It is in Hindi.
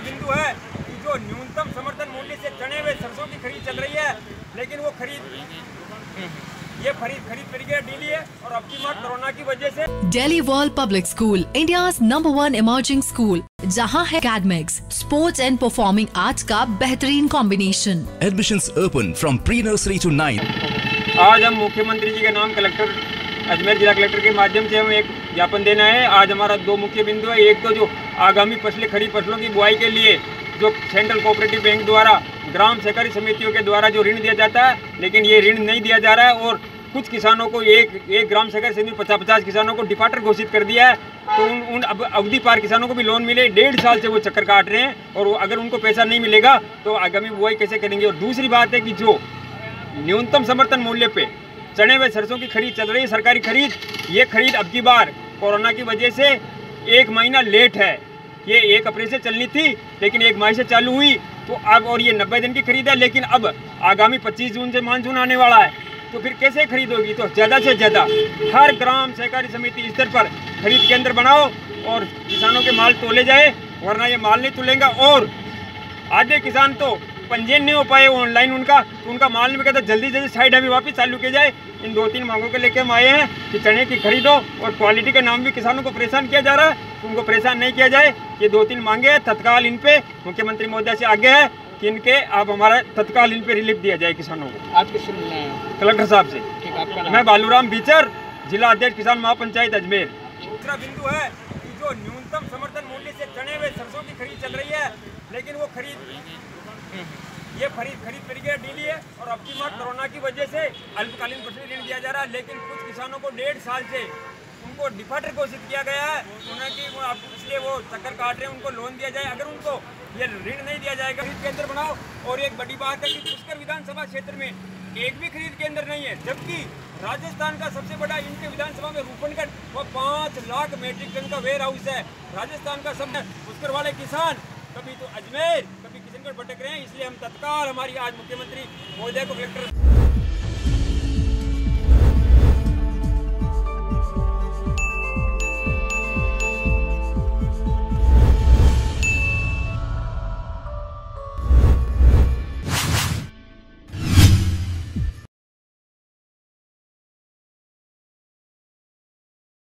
बड़ा बिंदु है कि जो न्यूनतम समर्थन मूल्य से चढ़े हुए सरसों की खरीद चल रही है लेकिन वो खरीद ये खरीद खरीद मिल गया डेली है और अब की कोरोना की वजह से। Daily world public school India number one emerging school जहाँ है academics sports and performing arts का बेहतरीन combination admission open from pre nursery to nine आज हम मुख्यमंत्री जी के नाम कलेक्टर अजमेर जिला कलेक्टर के माध्यम से हम एक ज्ञापन देना है। आज हमारा दो मुख्य बिंदु है। एक तो जो आगामी फ़सलें, खरीफ फ़सलों की बुआई के लिए जो सेंट्रल कोऑपरेटिव बैंक द्वारा, ग्राम सहकारी समितियों के द्वारा जो ऋण दिया जाता है, लेकिन ये ऋण नहीं दिया जा रहा है और कुछ किसानों को, एक एक ग्राम सहकारी समिति पचास पचास किसानों को डिफाल्टर घोषित कर दिया है। तो उन उन अब, अवधि पार किसानों को भी लोन मिले। डेढ़ साल से वो चक्कर काट रहे हैं और वो अगर उनको पैसा नहीं मिलेगा तो आगामी बुआई कैसे करेंगे? और दूसरी बात है कि जो न्यूनतम समर्थन मूल्य पे चने व सरसों की खरीद चल रही है, सरकारी खरीद। ये खरीद अब की बार कोरोना की वजह से एक महीना लेट है। ये एक अप्रैल से चलनी थी, लेकिन एक मई से चालू हुई। तो अब और ये नब्बे दिन की खरीद है, लेकिन अब आगामी 25 जून से मानसून आने वाला है। तो फिर कैसे खरीद होगी तो ज़्यादा से ज़्यादा हर ग्राम सहकारी समिति स्तर पर खरीद केंद्र बनाओ और किसानों के माल तोले जाए, वरना ये माल नहीं तुलेगा। और आधे किसान तो पंजीयन नहीं हो पाए ऑनलाइन उनका तो उनका माल नहीं कहता जल्दी जल्दी साइड हमें वापस चालू किया जाए। इन दो तीन मांगों को लेकर हम आए हैं कि चने की खरीदो और क्वालिटी के नाम भी किसानों को परेशान किया जा रहा है। तो उनको परेशान नहीं किया जाए। ये दो तीन मांगे हैं। तत्काल इन पे मुख्यमंत्री महोदय से आगे है कि इनके आप हमारा तत्काल इन पे रिलीफ दिया जाए किसानों को। आप किससे मिलने आए कलेक्टर साहब से। मैं बालूराम बीचर जिला अध्यक्ष किसान महापंचायत अजमेर। दूसरा बिंदु है कि जो न्यूनतम समर्थन मूल्य से चने हुए सरसों की खरीद चल रही है लेकिन वो खरीद ये खरीद खरीद प्रक्रिया ढीली है और अब की बार कोरोना की वजह से अल्पकालीन फसली ऋण दिया जा रहा है लेकिन कुछ किसानों को डेढ़ साल से उनको डिफाल्टर घोषित किया गया है। उन्हें कि वो अब इसलिए वो चक्कर काट रहे हैं, उनको लोन दिया जाए। अगर उनको ये ऋण नहीं दिया जाएगा, खरीद केंद्र बनाओ। और एक बड़ी बात है कि पुष्कर विधानसभा क्षेत्र में एक भी खरीद केंद्र नहीं है, जबकि राजस्थान का सबसे बड़ा इनके विधानसभा में रूपनगढ़ वो पाँच लाख मेट्रिक टन का वेयर हाउस है। राजस्थान का सब, पुष्कर वाले किसान कभी तो अजमेर, कभी किशनगढ़ भटक रहे हैं, इसलिए हम तत्काल हमारी आज मुख्यमंत्री महोदय को कलेक्टर